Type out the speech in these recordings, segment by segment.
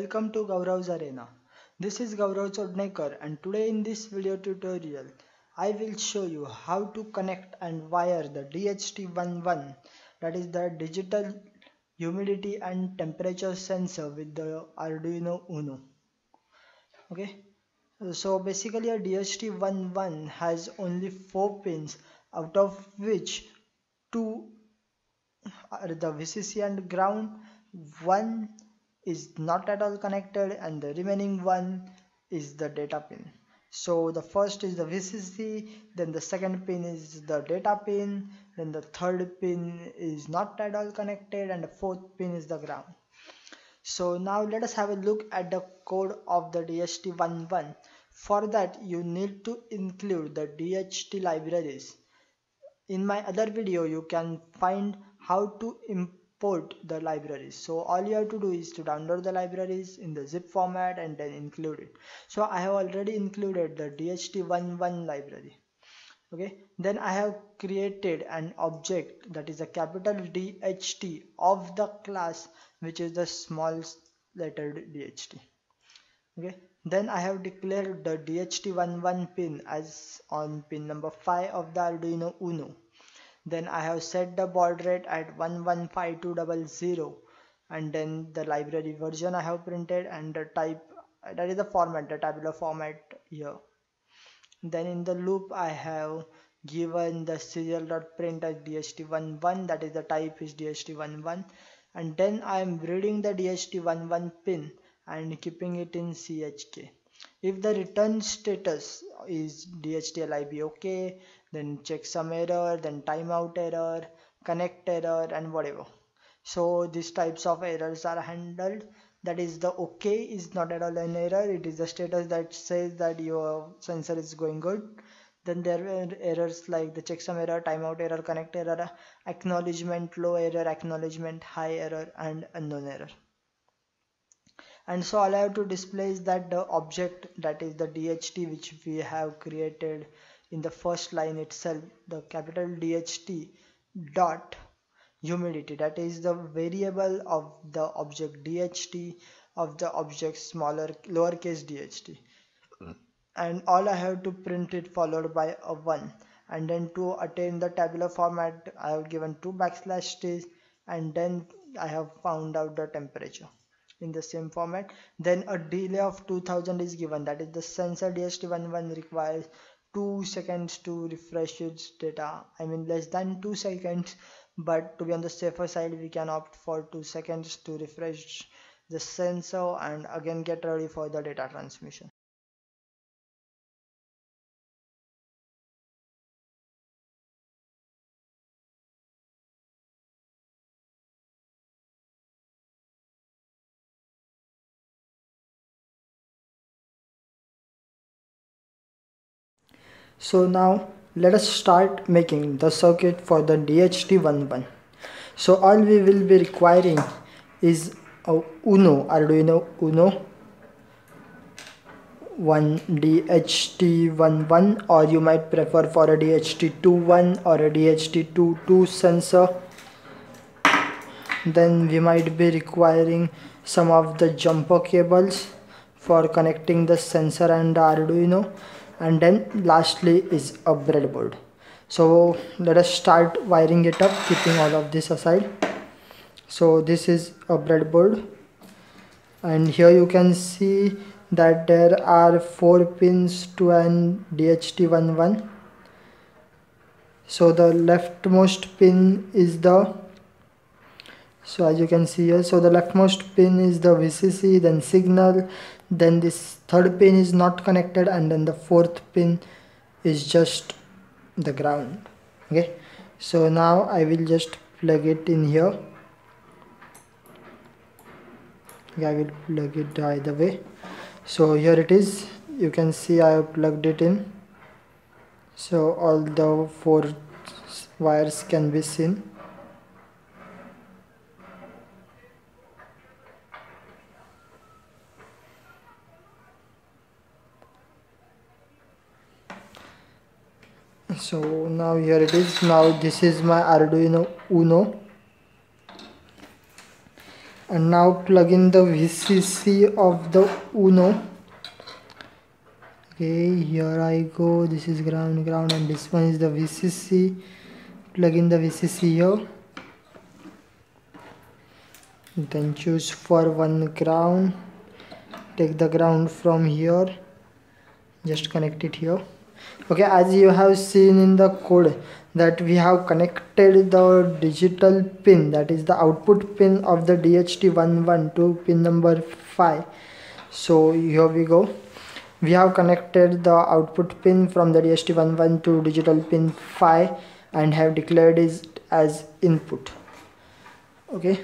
Welcome to Gaurav's Arena. This is Gaurav Chodnekar and today in this video tutorial I will show you how to connect and wire the DHT11 that is the digital humidity and temperature sensor with the Arduino Uno. Okay, so basically a DHT11 has only 4 pins out of which 2 are the VCC and ground, 1 is not at all connected and the remaining one is the data pin. So the first is the VCC then the second pin is the data pin then the third pin is not at all connected and the fourth pin is the ground so now let us have a look at the code of the DHT11 for that you need to include the DHT libraries. In my other video you can find how to import import the libraries. So all you have to do is to download the libraries in the zip format and then include it. So I have already included the DHT11 library. Okay? Then I have created an object that is a capital DHT of the class which is the small letter DHT okay? Then I have declared the DHT11 pin as on pin number 5 of the Arduino Uno then I have set the baud rate at 115200 and then the library version I have printed and the type that is the format the tabular format here. Then in the loop I have given the serial.print as DHT11 that is the type is DHT11 and then I am reading the DHT11 pin and keeping it in CHK if the return status is DHT okay then checksum error then timeout error connect error and whatever. So these types of errors are handled. That is the okay is not at all an error. It is the status that says that your sensor is going good. Then there were errors like the checksum error timeout error connect error acknowledgement low error acknowledgement high error and unknown error. And so all I have to display is that the object that is the DHT which we have created in the first line itself the capital DHT dot humidity that is the variable of the object DHT of the object smaller lowercase DHT hmm. and all I have to print it followed by a 1 and then to attain the tabular format I have given two backslash t's and then I have found out the temperature in the same format. Then a delay of 2000 is given that is the sensor DHT11 requires 2 seconds to refresh its data. I mean less than 2 seconds but to be on the safer side we can opt for 2 seconds to refresh the sensor and again get ready for the data transmission So now let us start making the circuit for the DHT11. So all we will be requiring is a Uno, Arduino Uno, one DHT11 or you might prefer for a DHT21 or a DHT22 sensor. Then we might be requiring some of the jumper cables for connecting the sensor and the Arduino and then lastly is a breadboard. So let us start wiring it up keeping all of this aside. So this is a breadboard. And here you can see that there are four pins to an DHT11 so the leftmost pin is the so as you can see here so the leftmost pin is the VCC then signal then this third pin is not connected and then the fourth pin is just the ground okay? So now I will just plug it in here. I will plug it either way. So here it is. You can see I have plugged it in. So all the four wires can be seen so now here it is. Now this is my Arduino Uno. And now plug in the VCC of the Uno. Okay here I go. This is ground ground and this one is the VCC plug in the VCC here. Then choose for one ground. Take the ground from here. Just connect it here okay as you have seen in the code that we have connected the digital pin that is the output pin of the DHT11 to pin number 5 so here we go. We have connected the output pin from the DHT11 to digital pin 5 and have declared it as input. Okay.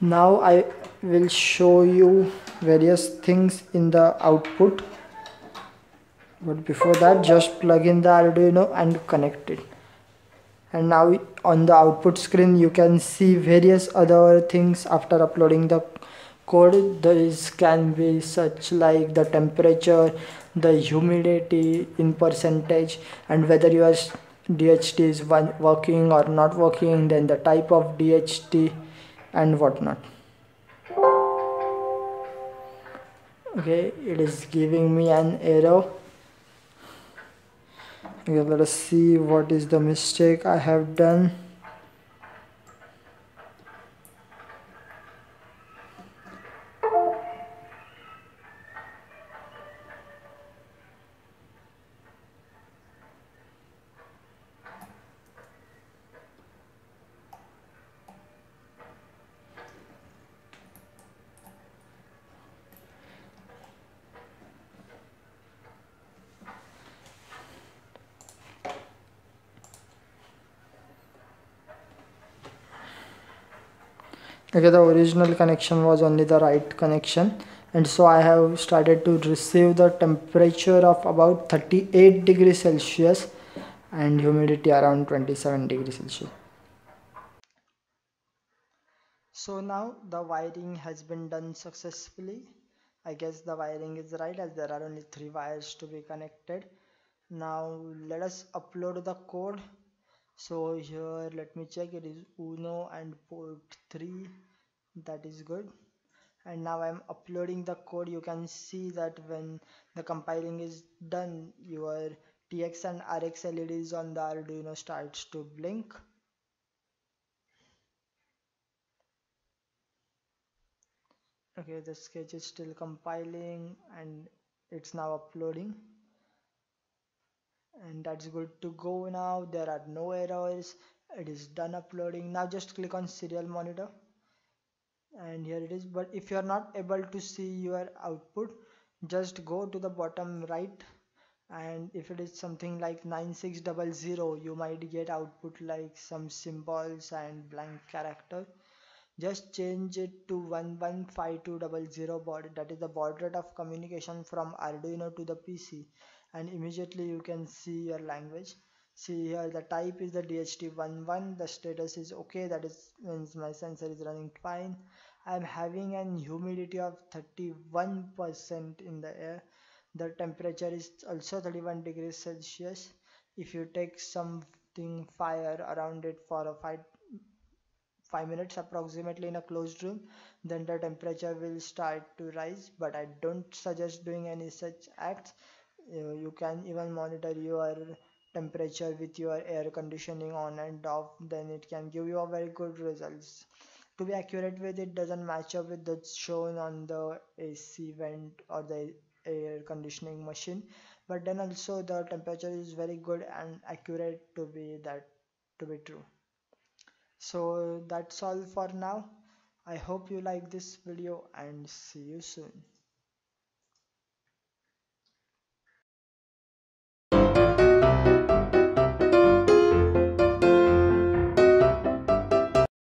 Now I will show you various things in the output but before that just plug in the Arduino and connect it. And now on the output screen you can see various other things after uploading the code. This can be such like the temperature the humidity in percentage and whether your DHT is working or not working then the type of DHT and whatnot. Okay it is giving me an error okay let us see what is the mistake I have done okay the original connection was only the right connection and so I have started to receive the temperature of about 38 degrees Celsius and humidity around 27 degrees Celsius. So now the wiring has been done successfully. I guess the wiring is right as there are only three wires to be connected. Now let us upload the code so here let me check it is uno and port 3 that is good. And now I'm uploading the code. You can see that when the compiling is done your TX and RX LEDs on the Arduino starts to blink. Okay the sketch is still compiling and it's now uploading. And that's good to go now. There are no errors. It is done uploading. Now just click on serial monitor and here it is. But if you are not able to see your output just go to the bottom right. And if it is something like 9600 you might get output like some symbols and blank character. Just change it to 115200 baud that is the baud rate of communication from Arduino to the PC and immediately you can see your language. See here the type is the DHT11 the status is okay. That is means my sensor is running fine I'm having an humidity of 31% in the air. The temperature is also 31 degrees Celsius. If you take something fire around it for a five five minutes approximately in a closed room then the temperature will start to rise. But I don't suggest doing any such acts. You can even monitor your temperature with your air conditioning on and off. Then it can give you a very good results to be accurate with it doesn't match up with the shown on the AC vent or the air conditioning machine. But then also the temperature is very good and accurate to be that to be true. So that's all for now. I hope you like this video and see you soon